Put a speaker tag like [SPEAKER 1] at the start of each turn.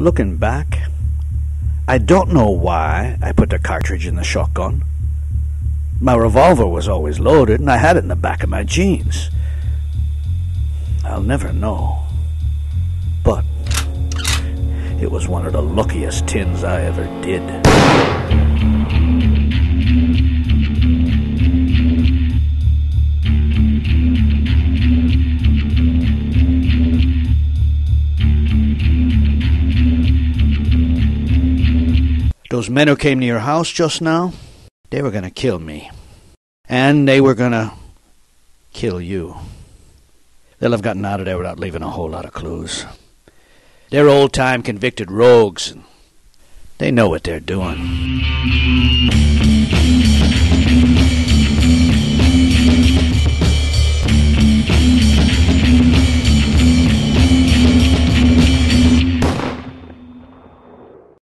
[SPEAKER 1] Looking back, I don't know why I put the cartridge in the shotgun. My revolver was always loaded, and I had it in the back of my jeans. I'll never know. But it was one of the luckiest tins I ever did. Those men who came to your house just now, they were going to kill me. And they were going to kill you. They'll have gotten out of there without leaving a whole lot of clues. They're old time convicted rogues, and they know what they're doing.